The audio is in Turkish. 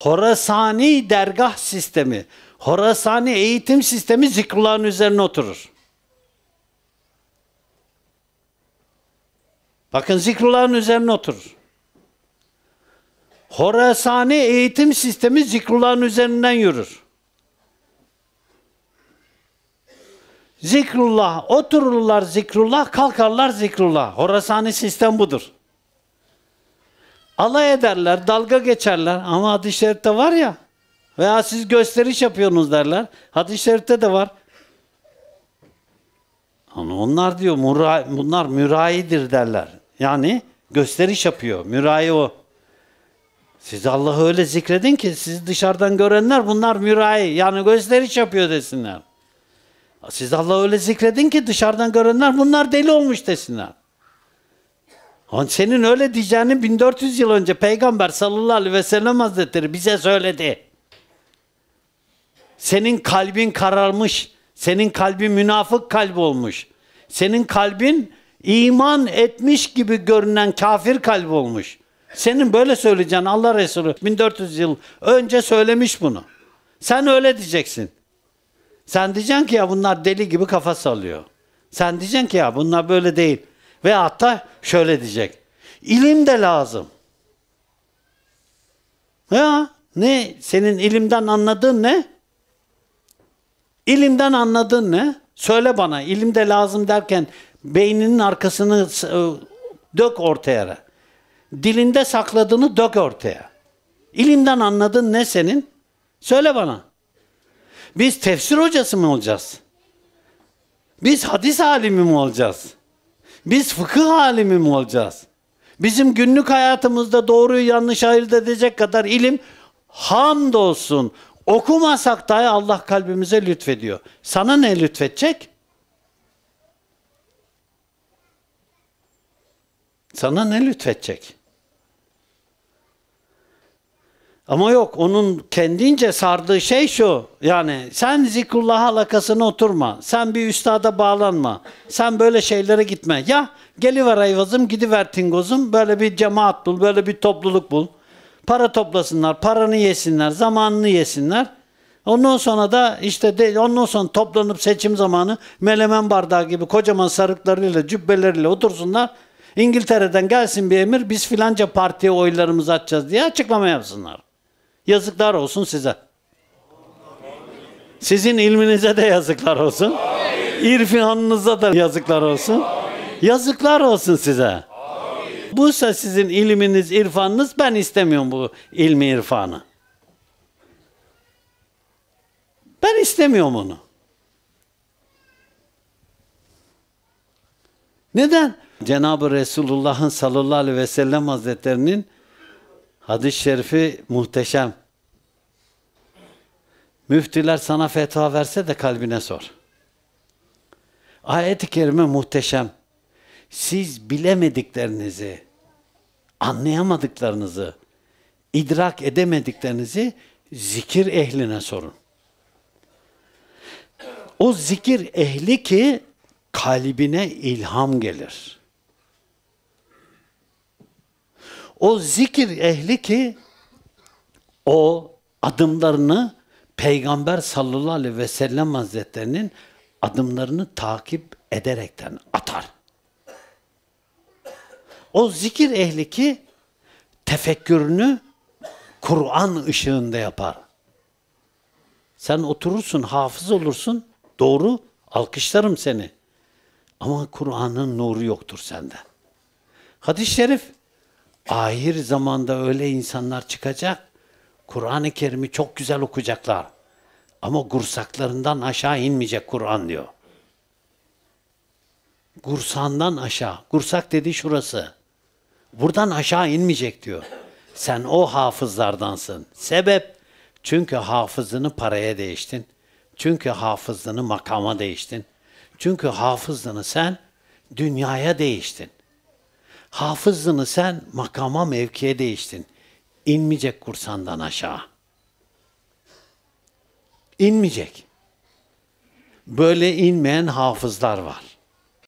Horasani dergah sistemi, Horasani eğitim sistemi zikrullahın üzerine oturur. Bakın zikrullahın üzerine oturur. Horasani eğitim sistemi zikrullahın üzerinden yürür. Zikrullah, otururlar zikrullah, kalkarlar zikrullah. Horasani sistem budur. Alay ederler, dalga geçerler ama hadis-i şerifte var ya, veya siz gösteriş yapıyorsunuz derler. Hadis-i şerifte de var. Ama onlar diyor, mura, bunlar mürayidir derler. Yani gösteriş yapıyor, mürayi o. Siz Allah'ı öyle zikredin ki siz dışarıdan görenler bunlar mürayi, yani gösteriş yapıyor desinler. Siz Allah'ı öyle zikredin ki dışarıdan görenler bunlar deli olmuş desinler. Senin öyle diyeceğini 1400 yıl önce Peygamber sallallahu aleyhi ve sellem hazretleri bize söyledi. Senin kalbin kararmış, senin kalbin münafık kalbi olmuş. Senin kalbin iman etmiş gibi görünen kafir kalbi olmuş. Senin böyle söyleyeceğin Allah Resulü 1400 yıl önce söylemiş bunu. Sen öyle diyeceksin. Sen diyeceksin ki ya bunlar deli gibi kafa sallıyor. Sen diyeceksin ki ya bunlar böyle değil. Ve hatta şöyle diyecek. İlim de lazım. Ya ne? Senin ilimden anladığın ne? İlimden anladığın ne? Söyle bana. İlim de lazım derken beyninin arkasını dök ortaya. Dilinde sakladığını dök ortaya. İlimden anladığın ne senin? Söyle bana. Biz tefsir hocası mı olacağız? Biz hadis alimi mi olacağız? Biz fıkıh alimi mi olacağız? Bizim günlük hayatımızda doğruyu yanlış ayırt edecek kadar ilim hamdolsun okumasak dahi Allah kalbimize lütfediyor. Sana ne lütfedecek? Sana ne lütfedecek? Ama yok onun kendince sardığı şey şu. Yani sen zikrullah halakasına oturma. Sen bir üstada bağlanma. Sen böyle şeylere gitme. Ya geliver ayvazım gidiver tingozum. Böyle bir cemaat bul. Böyle bir topluluk bul. Para toplasınlar. Paranı yesinler. Zamanını yesinler. Ondan sonra da işte de, ondan sonra toplanıp seçim zamanı melemen bardağı gibi kocaman sarıklarıyla cübbeleriyle otursunlar. İngiltere'den gelsin bir emir biz filanca partiye oylarımızı atacağız diye açıklama yapsınlar. Yazıklar olsun size. Sizin ilminize de yazıklar olsun. İrfanınıza da yazıklar olsun. Yazıklar olsun size. Buysa sizin ilminiz, irfanınız ben istemiyorum bu ilmi irfanı. Ben istemiyorum onu. Neden? Cenab-ı Resulullah'ın sallallahu aleyhi ve sellem hazretlerinin Hadis-i şerifi muhteşem. Müftüler sana fetva verse de kalbine sor. Ayet-i kerime muhteşem. Siz bilemediklerinizi, anlayamadıklarınızı, idrak edemediklerinizi zikir ehline sorun. O zikir ehli ki kalbine ilham gelir. O zikir ehli ki o adımlarını Peygamber sallallahu aleyhi ve sellem hazretlerinin adımlarını takip ederekten atar. O zikir ehli ki tefekkürünü Kur'an ışığında yapar. Sen oturursun, hafız olursun, doğru, alkışlarım seni. Ama Kur'an'ın nuru yoktur sende. Hadis-i şerif ahir zamanda öyle insanlar çıkacak. Kur'an-ı Kerim'i çok güzel okuyacaklar. Ama gursaklarından aşağı inmeyecek Kur'an diyor. Gursandan aşağı. Gursak dedi şurası. Buradan aşağı inmeyecek diyor. Sen o hafızlardansın. Sebep? Çünkü hafızını paraya değiştin. Çünkü hafızlığını makama değiştin. Çünkü hafızlığını sen dünyaya değiştin. Hafızlığını sen makama mevkiye değiştin. İnmeyecek kursandan aşağı. İnmeyecek. Böyle inmeyen hafızlar var.